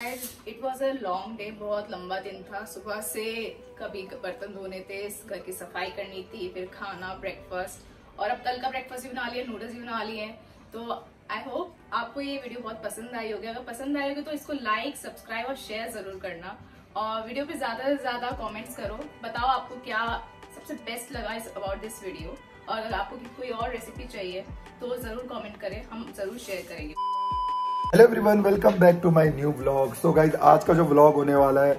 It was a long day बहुत लंबा दिन था। सुबह से कभी बर्तन धोने थे घर की सफ़ाई करनी थी, फिर खाना ब्रेकफास्ट और अब कल का ब्रेकफास्ट भी बना लिया नूडल्स भी बना लिए। तो आई होप आपको ये वीडियो बहुत पसंद आई होगी। अगर पसंद आई होगी तो इसको लाइक सब्सक्राइब और शेयर ज़रूर करना। और वीडियो पे ज़्यादा से ज़्यादा कमेंट्स करो। बताओ आपको क्या सबसे बेस्ट लगा इस अबाउट दिस वीडियो और अगर आपको कोई और रेसिपी चाहिए तो ज़रूर कमेंट करें। हम ज़रूर शेयर करेंगे। Hello everyone welcome back to my new vlog so guys आज का जो व्लॉग होने वाला है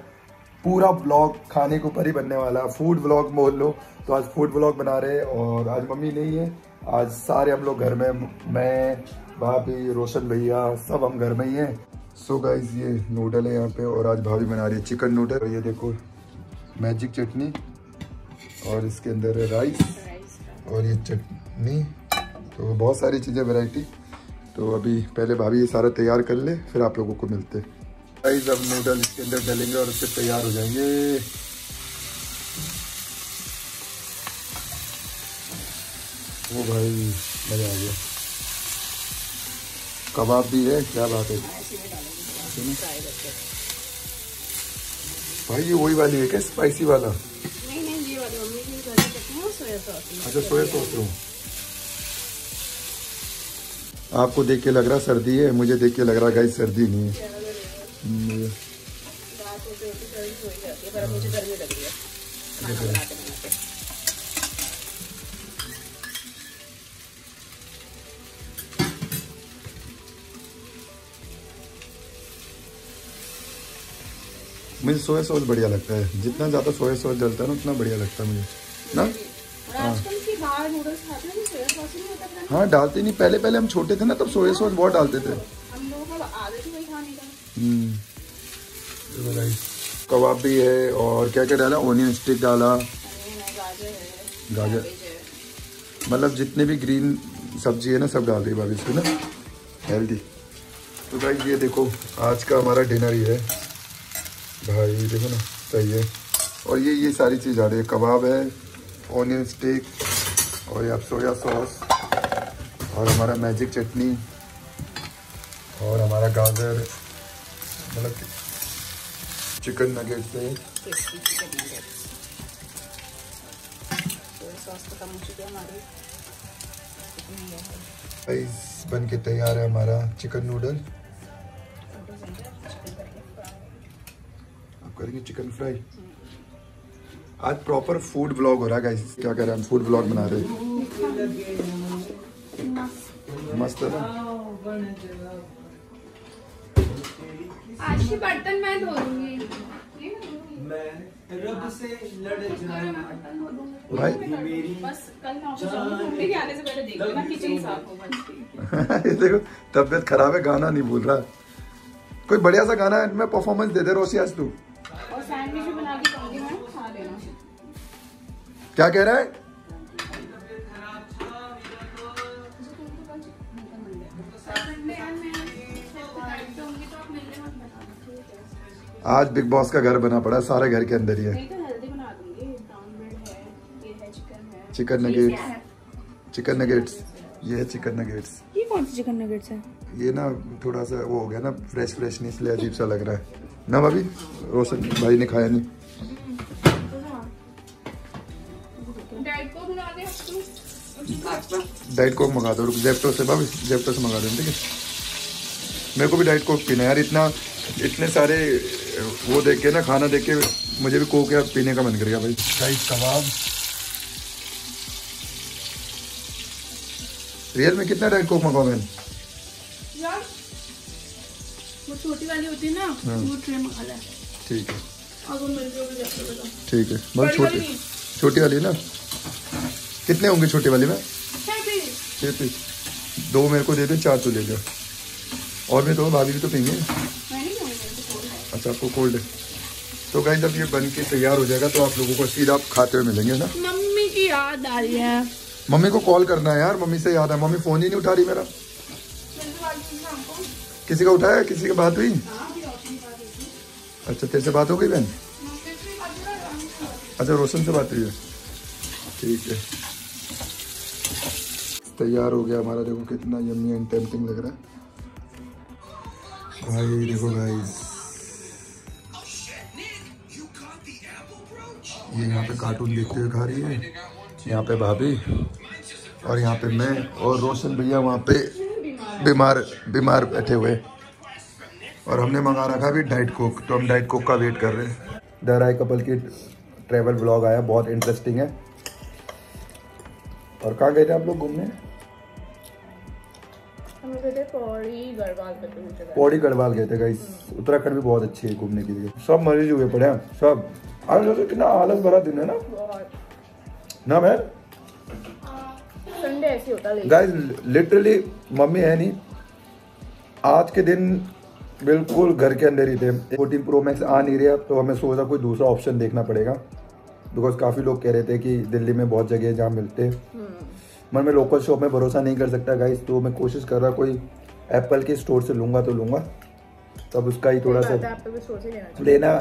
पूरा व्लॉग खाने के ऊपर ही बनने वाला है। फ़ूड व्लॉग बोल लो। तो आज फ़ूड व्लॉग बना रहे हैं और आज मम्मी नहीं है। आज सारे हम लोग घर में मैं भाभी रोशन भैया सब हम घर में ही हैं। सो so गाइज़ ये नूडल है यहाँ पे और आज भाभी बना रही है चिकन नूडल ये देखो मैजिक चटनी और इसके अंदर है राइस और ये चटनी। तो बहुत सारी चीज़ें वैरायटी तो अभी पहले भाभी ये सारा तैयार कर ले फिर आप लोगों को मिलते गाइस अब नूडल इसके अंदर डालेंगे और उससे तैयार हो जाएँगे। वो भाई मज़ा आ गया। कबाब भी है क्या बात है। भाई ये वही वाली है क्या स्पाइसी वाला? नहीं नहीं ये वाली मम्मी की है सोया सॉस। अच्छा सोया सॉस हूँ। आपको देख के लग रहा सर्दी है, मुझे देख के लग रहा गाइस सर्दी नहीं है। मुझे सोया सॉस बढ़िया लगता है। जितना ज़्यादा सोया सॉस डलता है ना, उतना बढ़िया लगता है मुझे। ना? खाते हैं डालते नहीं। पहले पहले हम छोटे थे ना तब सोया सॉस बहुत डालते थे। हम लोगों को आदत वही खाने का। हम्म, कबाब भी है और क्या क्या डाला? ओनियन स्टिक डाला। गाजर मतलब जितने भी ग्रीन सब्ज़ी है ना सब डाल रही भाभी इसमें ना? हेल्दी तो भाई ये देखो आज का हमारा डिनर ही है। भाई देखो ना सही है। और ये ये सारी चीज़ आ रही है। कबाब है ऑनियन स्टिक और ये अब सोया सॉस और हमारा मैजिक चटनी और हमारा गाजर मतलब चिकन सोया सॉस तो बन के तैयार है हमारा चिकन नूडल आप करेंगे चिकन फ्राई आज प्रॉपर फ़ूड ब्लॉग हो रहा है गाइस क्या कर रहे हैं? हम फ़ूड ब्लॉग बना रहे हैं। मस्त है आज बर्तन मैं धो दूँगी रब से लड़ भाई। बस कल मैं ऑफ़िस जाऊँगी मम्मी के आने से पहले देख लेना किचन साफ़ हो ये देखो तबीयत खराब है गाना नहीं बोल रहा। कोई बढ़िया सा गाना है मैं परफॉर्मेंस दे दे रोसी आज तू। और सैंडविच भी बना के मैं क्या कह रहा है? आज बिग बॉस का घर बना पड़ा सारे घर के अंदर ही है। नहीं तो हेल्दी बना दूँगी ब्राउन ब्रेड है ये है चिकन है चिकन नगेट्स चिकन नगेट्स ये है चिकन नगेट्स ये कौन सी चिकन नगेट्स है? ये ना थोड़ा सा वो हो गया ना फ्रेश फ्रेश नहीं इसलिए अजीब सा लग रहा है। ना भाभी रोशन भाई ने खाया नहीं। डाइट कोक मंगा दो रुक जेप्टो से भाभी जेप्टो से मंगा दो ठीक है? मेरे को भी डाइट कोक पीना है यार इतना इतने सारे वो देख के ना खाना देख के मुझे भी कोक या पीने का मन कर गया भाई। राइस कबाब। रियल में कितना डाइट कोक मंगाओ मैंने? छोटी वाली होती है ना हाँ। वो ट्रे मंगा ठीक है। ठीक है बहुत छोटी छोटी वाली ना? कितने होंगे छोटे वाले में? है भी छः पीस दो मेरे को दे दो चार तो ले लो और भी तो भाभी भी तो पीएँगे मैं है। अच्छा आपको कोल्ड है। तो गाइस जब ये बन के तैयार हो जाएगा तो आप लोगों को सीधा आप खाते हुए मिलेंगे ना? मम्मी की याद आ रही है। मम्मी को कॉल करना है यार मम्मी से याद है। मम्मी फ़ोन ही नहीं उठा रही मेरा। किसी का उठाया? किसी की बात हुई? अच्छा तेरे से बात हो गई बहन? अच्छा रोशन से बात हुई है। ठीक है। तैयार हो गया हमारा। देखो कितना यम्मी एंड टेम्पिंग लग रहा है। भाई, देखो भाई ये यहाँ पे कार्टून देखते हुए खा रही है। यहाँ पे भाभी और यहाँ पे मैं और रोशन भैया वहाँ पे बीमार बीमार बैठे हुए। और हमने मंगा रखा भी डाइट कोक तो हम डाइट कोक का वेट कर रहे हैं। द कपल की ट्रैवल ब्लॉग आया, बहुत इंटरेस्टिंग है। और कहाँ गए थे आप लोग घूमने? पौड़ी गढ़वाल गए थे गाइस उत्तराखंड भी बहुत अच्छी है घूमने के लिए। सब मरीज़ हुए पड़े हैं सब। आज सोचो कितना आलस भरा दिन है ना? ना मैं संडे ऐसे होता गाइस लिटरली मम्मी है नहीं। आज के दिन बिल्कुल घर के अंदर ही थे। फोर्टीन प्रो मैक्स आ नहीं रहा तो हमें सोचा कोई दूसरा ऑप्शन देखना पड़ेगा। बिकॉज़ काफ़ी लोग कह रहे थे कि दिल्ली में बहुत जगह है जहाँ मिलते। मन में लोकल शॉप में भरोसा नहीं कर सकता गाइस तो मैं कोशिश कर रहा कोई एप्पल के स्टोर से लूँगा तो लूँगा। तब उसका ही थोड़ा सा लेना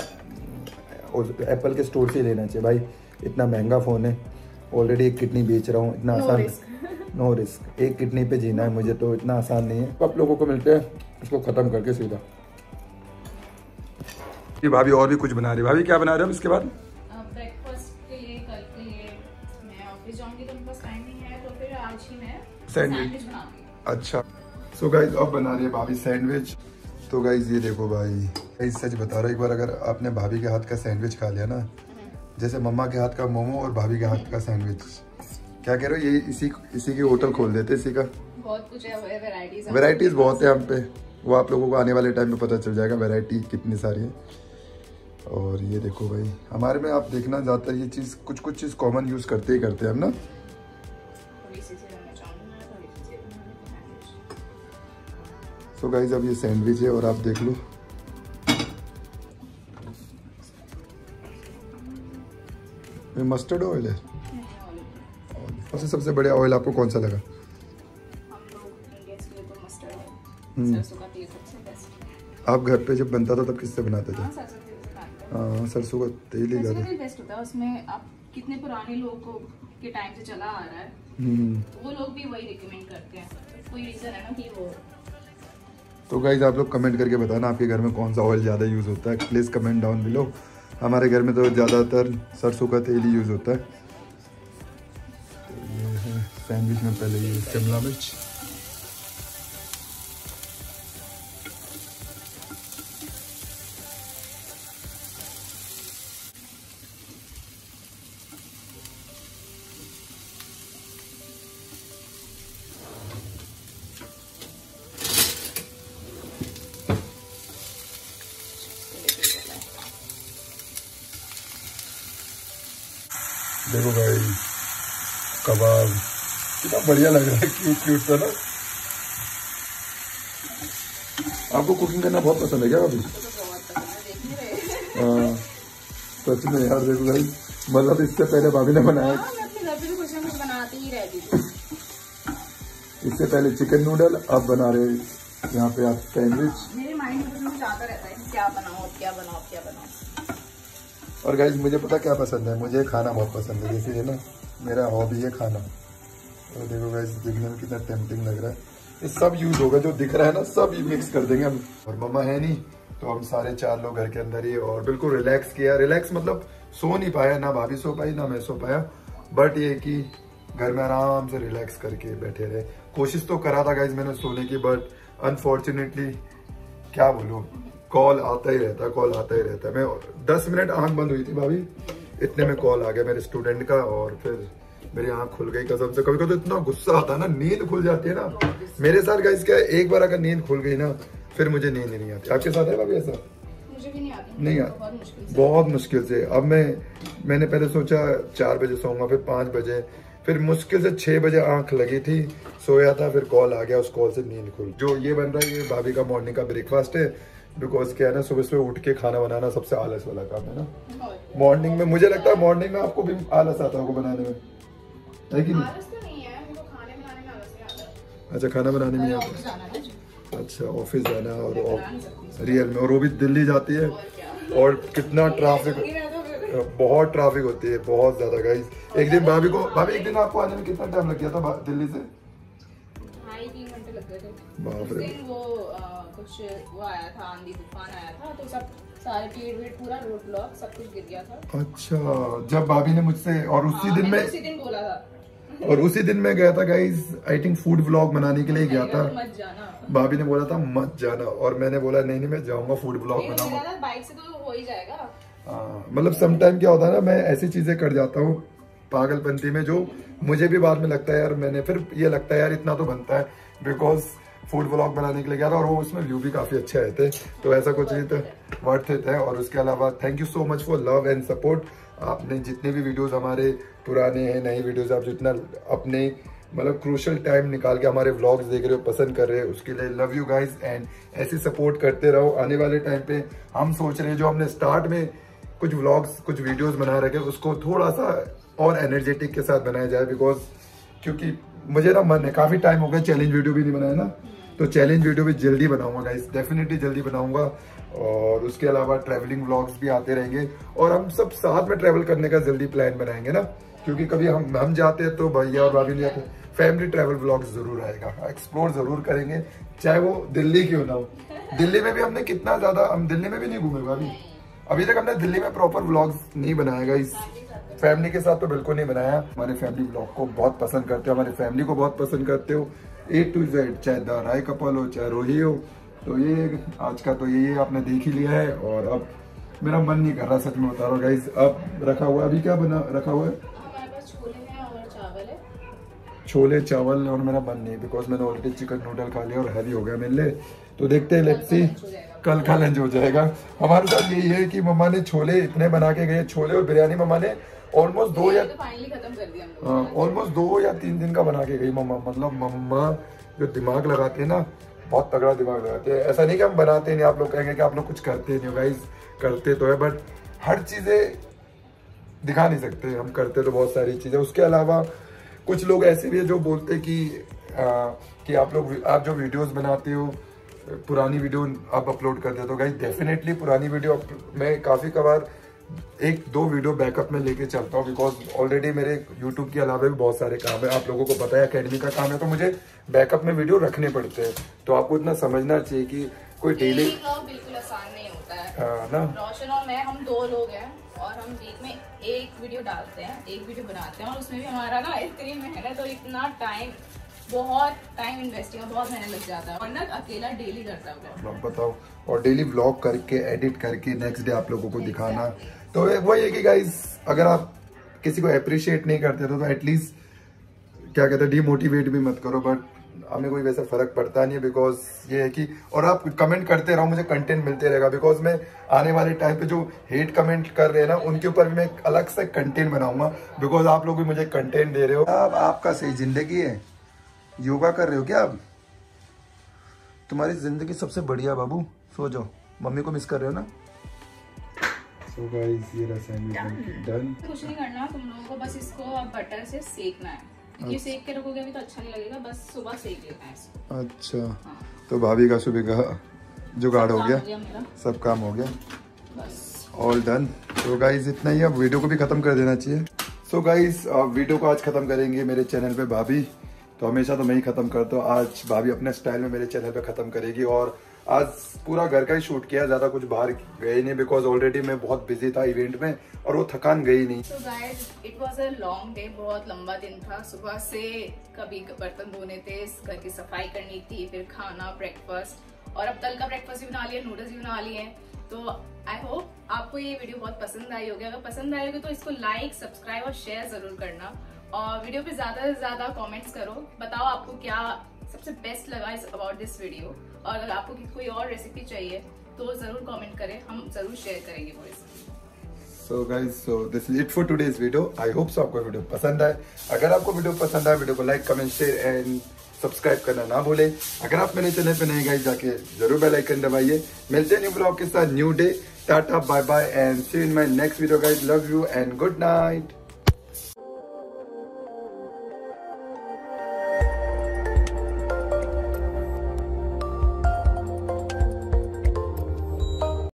एप्पल के स्टोर से ही लेना चाहिए भाई इतना महँगा फ़ोन है। ऑलरेडी एक किडनी बेच रहा हूँ इतना आसान. नो रिस्क एक किडनी पे जीना है मुझे तो इतना आसान नहीं है। आप लोगों को मिलते हैं इसको ख़त्म करके सीधा। ये भाभी और भी कुछ बना रही है। भाभी क्या बना रहे हो इसके बाद? सैंडविच अच्छा। सो so गाइज़ अब बना रही है भाभी सैंडविच तो गाइज़ ये देखो भाई। गाइज़ सच बता रहा हूँ एक बार अगर आपने भाभी के हाथ का सैंडविच खा लिया ना जैसे मम्मा के हाथ का मोमो और भाभी के हाथ का सैंडविच क्या कह रहे हो ये इसी इसी की होटल खोल देते इसी का? बहुत कुछ है वेराइटीज वेराइटीज बहुत है हम पे। वो आप लोगों को आने वाले टाइम में पता चल जाएगा वेराइटी कितनी सारी है। और ये देखो भाई हमारे में आप देखना ज़्यादातर ये चीज़ कुछ कुछ चीज़ कॉमन यूज़ करते ही करते हैं हम ना। सो गाइज़ अब ये सैंडविच है और आप देख लो। ये मस्टर्ड ऑयल है। सबसे सबसे बढ़िया ऑयल आपको कौन सा लगा? हम लोग इंडियंस के लिए तो मस्टर्ड हम्म। सरसों का तेल सबसे बेस्ट आप घर पे जब बनता था तब किससे बनाते थे? हाँ सरसों हैं सरसों का तेल ही ज़्यादा। बेस्ट होता है। उसमें आप कितने पुराने लोगों के टाइम से चला आ रहा है हम्म। वो लोग भी वही रिकमेंड करते हैं। कोई रीजन है ना कि वो तो गाइज़ आप लोग कमेंट करके बताना आपके घर में कौन सा ऑयल ज़्यादा यूज़ होता है। प्लीज़ कमेंट डाउन बिलो हमारे घर में तो ज़्यादातर सरसों का तेल ही यूज़ होता है। तो ये है सैंडविच में पहले ये शिमला मिर्च। देखो भाई कबाब। कितना बढ़िया लग रहा है क्यूट क्यूट सा ना। आपको कुकिंग करना बहुत पसंद है क्या अभी हाँ सच में यार देखो भाई मतलब इससे पहले भाभी ने बनाया। हाँ थी। इससे पहले चिकन नूडल अब बना रहे यहाँ पे आप सैंडविच और गाइज़ मुझे पता क्या पसंद है? मुझे खाना बहुत पसंद है। जैसे ये ना, मेरा हॉबी है खाना। तो देखो गाइज़ दिखने में कितना टेम्पटिंग लग रहा है। ये सब यूज़ होगा, जो दिख रहा है ना, सब मिक्स कर देंगे हम। और मम्मा है नहीं तो हम सारे चार लोग घर के अंदर ही और बिल्कुल रिलैक्स किया। रिलैक्स मतलब सो नहीं पाया, ना भाभी सो पाई, ना मैं सो पाया। बट ये कि घर में आराम से रिलैक्स करके बैठे रहे। कोशिश तो करा था गाइज़ मैंने सोने की बट अनफॉर्चुनेटली क्या बोलूँ? कॉल आता ही रहता है कॉल आता ही रहता। है मैं दस मिनट आँख बंद हुई थी भाभी। इतने में कॉल आ गया मेरे स्टूडेंट का और फिर मेरी आँख खुल गई कसम से। कभी कभी तो इतना गुस्सा आता है ना नींद खुल जाती है ना। मेरे साथ गाइस क्या एक बार अगर नींद खुल गई ना फिर मुझे नींद नहीं आती। आपके साथ है भाभी ऐसा? मुझे भी नहीं आती। नहीं बहुत मुश्किल से। बहुत मुश्किल से। अब मैं मैंने पहले सोचा चार बजे सोऊँगा फिर पाँच बजे। फिर मुश्किल से छह बजे आँख लगी थी सोया था फिर कॉल आ गया उस कॉल से नींद खुल। जो ये बन रहा है ये भाभी का मॉर्निंग का ब्रेकफास्ट है। बिकॉज़ क्या है ना सुबह सुबह उठ के खाना बनाना सबसे आलस वाला काम है ना। मॉर्निंग में मुझे लगता है मॉर्निंग में आपको भी आलस आता होगा बनाने में। है कि नहीं? आलस तो नहीं है मुझे खाने बनाने में आलस नहीं आता अच्छा खाना बनाने में है आता अच्छा ऑफ़िस जाना है और रियल में और वो भी दिल्ली जाती है। और कितना ट्रैफ़िक बहुत ट्रैफ़िक होती है बहुत ज़्यादा गाइस एक दिन भाभी को भाभी एक दिन आपको आने में कितना टाइम लग गया था दिल्ली से? ढाई घंटे लग गए थे। बाप रे। वो कुछ वो आया था आंधी तूफ़ान आया था तो सब सारे पेड़ वेड़ पूरा रोड ब्लॉक सब कुछ गिर गया था। अच्छा जब भाभी ने मुझसे और उसी हाँ, दिन में उसी दिन बोला था। और उसी दिन मैं गया था guys I think food vlog बनाने के लिए गया था। मत जाना। भाभी ने बोला था मत जाना। और मैंने बोला नहीं नहीं मैं जाऊँगा फ़ूड ब्लॉग बनाऊँगा। बाइक से तो हो जाएगा। मतलब समटाइम क्या होता है ना मैं ऐसी चीज़ें कर जाता हूँ पागलपंती में जो मुझे भी बाद में लगता है यार मैंने फिर ये लगता है यार इतना तो बनता है। बिकॉज़ फ़ूड ब्लॉग बनाने के लिए गया था और वो उसमें व्यू भी काफ़ी अच्छे आए थे। तो ऐसा कुछ नहीं था वर्थ इट है। और उसके अलावा thank you so much for love and support आपने जितने भी वीडियोस हमारे पुराने हैं, नए वीडियोस आप जितना अपने मतलब क्रूशल टाइम निकाल के हमारे व्लॉग्स देख रहे हो, पसंद कर रहे हो, उसके लिए लव यू गाइज़ एंड ऐसे सपोर्ट करते रहो। आने वाले टाइम पे हम सोच रहे हैं, जो हमने स्टार्ट में कुछ व्लॉग्स कुछ वीडियोस बना रखे, उसको थोड़ा सा और एनर्जेटिक के साथ बनाया जाए बिकॉज़ क्योंकि मुझे ना मन है, काफ़ी टाइम हो गया चैलेंज वीडियो भी नहीं बनाया ना। तो चैलेंज वीडियो भी जल्दी बनाऊँगा गाइस डेफिनेटली जल्दी बनाऊँगा. और उसके अलावा ट्रैवलिंग व्लॉग्स भी आते रहेंगे. और हम सब साथ में ट्रैवल करने का जल्दी प्लान बनाएँगे ना? क्योंकि कभी हम हम जाते हैं तो भैया और भाभी जाते फैमिली ट्रैवल व्लॉग ज़रूर आएगा. एक्सप्लोर ज़रूर करेंगे, चाहे वो दिल्ली क्यों ना हो. दिल्ली में भी हमने कितना ज़्यादा, हम दिल्ली में भी नहीं घूमे भाभी. अभी तक हमने दिल्ली में प्रॉपर व्लॉग्स नहीं बनाएगा इस फैमिली के साथ तो बिल्कुल नहीं बनाया. हमारे फैमिली ब्लॉग को बहुत पसंद करते हो, हमारी फैमिली को बहुत पसंद करते हो. ए टू जेड चाहे द राय कपल हो, चाहे रोही हो तो ये आज का तो ये आपने देख ही लिया है और अब मेरा मन नहीं कर रहा सच में बता रहा अब रखा हुआ अभी क्या बना, रखा हुआ है? छोले, चावल और मेरा मन नहीं बिकॉज़ मैंने ऑलरेडी चिकन नूडल खा लिया और हैवी हो गया मेरे लिए। तो देखते हैं लेट्स सी कल का लंच हो जाएगा। हमारे साथ यही है कि मम्मा ने छोले इतने बना के गए, छोले और बिरयानी मम्मा ने ऑलमोस्ट दो या तो फाइनली खत्म कर दिया हम लोग ऑलमोस्ट दो या तीन दिन का बना के गई मम्मा। मतलब मम्मा जो दिमाग लगाते हैं ना बहुत तगड़ा दिमाग लगाते हैं। ऐसा नहीं कि हम बनाते नहीं आप लोग कहेंगे कि आप लोग कुछ करते नहीं गाइस करते तो है बट हर चीज़ें दिखा नहीं सकते। हम करते तो बहुत सारी चीज़ें। उसके अलावा कुछ लोग ऐसे भी है जो बोलते हैं कि आ, कि आप लोग आप जो वीडियोस बनाते हो पुरानी वीडियो आप अपलोड कर देते हो गाइस डेफिनेटली पुरानी वीडियो मैं काफ़ी कबार एक दो वीडियो बैकअप में लेके चलता हूँ बिकॉज़ ऑलरेडी मेरे यूट्यूब के अलावा भी बहुत सारे काम है। आप लोगों को पता है अकेडमी का काम है तो मुझे बैकअप में वीडियो रखने पड़ते हैं। तो आपको इतना समझना चाहिए कि कोई डेली बिल्कुल आसान नहीं होता है। हाँ ना? रोशन और मैं हम दो लोग हैं और हम वीक में एक वीडियो डालते हैं एक वीडियो बनाते हैं और उसमें भी हमारा ना इतनी मेहनत और इतना टाइम बहुत टाइम इन्वेस्टिंग बहुत मेहनत लग जाता है। और ना अकेला डेली करता हूँ बताओ और डेली ब्लॉग करके एडिट करके नेक्स्ट डे आप लोगों को दिखाना। तो वही है कि गाइज़ अगर आप किसी को अप्रिशिएट नहीं करते तो, तो एटलीस्ट क्या कहते हैं डिमोटिवेट भी मत करो बट हमें कोई वैसा फ़र्क पड़ता नहीं है बिकॉज़ ये है कि और आप कमेंट करते रहो मुझे कंटेंट मिलते रहेगा बिकॉज़ मैं आने वाले टाइम पे जो हेट कमेंट कर रहे हैं ना उनके ऊपर भी मैं अलग से कंटेंट बनाऊँगा बिकॉज़ आप लोग भी मुझे कंटेंट दे रहे हो। अब आपका सही ज़िंदगी है। योगा कर रहे हो क्या आप? तुम्हारी ज़िंदगी सबसे बढ़िया बाबू सो जाओ मम्मी को मिस कर रहे हो ना? सो गाइस ये रहा सैंडविच डन कुछ नहीं करना तुम लोगों को बस इसको अब बटर से सेकना है। ये सेक के रखोगे अभी तो अच्छा नहीं लगेगा बस सुबह सेक लेना है इसको। अच्छा। हाँ। तो भाभी का सुबह का जुगाड़ हो गया? सब काम हो गया? बस। ऑल डन तो गाइज़ इतना ही अब वीडियो को भी खत्म कर देना चाहिए। सो गाइज़ वीडियो को आज खत्म करेंगे मेरे चैनल पे भाभी। तो हमेशा तो मैं ही खत्म करता हूँ। आज भाभी अपने स्टाइल में मेरे चैनल पे खत्म करेगी और आज पूरा घर का ही शूट किया, ज़्यादा कुछ बाहर गए नहीं बिकॉज़ ऑलरेडी मैं बहुत बिज़ी था इवेंट में और वो थकान गई नहीं। तो guys it was a long day बहुत लंबा दिन था। सुबह से कभी बर्तन धोने थे, घर की सफ़ाई करनी थी, फिर खाना ब्रेकफास्ट और अब तल का ब्रेकफास्ट भी बना लिया नूडल्स भी बना लिए। तो आई होप आपको ये वीडियो बहुत पसंद आई होगी। अगर पसंद आई होगी तो इसको लाइक सब्सक्राइब और शेयर ज़रूर करना। और वीडियो पे ज़्यादा से ज़्यादा कमेंट्स करो। बताओ आपको क्या सबसे बेस्ट लगा इस अबाउट दिस वीडियो और अगर आपको कोई और रेसिपी चाहिए तो ज़रूर कमेंट करें, हम ज़रूर शेयर करेंगे वो recipe so guys so this is it for today's video I hope so आपको वीडियो पसंद आए। अगर आपको वीडियो पसंद आए वीडियो को like comment share and subscribe करना ना भूले। अगर आप मेरे चैनल पे नए गाइज़ जाके ज़रूर बेल आइकन दबाइए। मिलते हैं न्यू ब्लॉग के साथ new day Tata bye bye and see in my next video guys love you and good night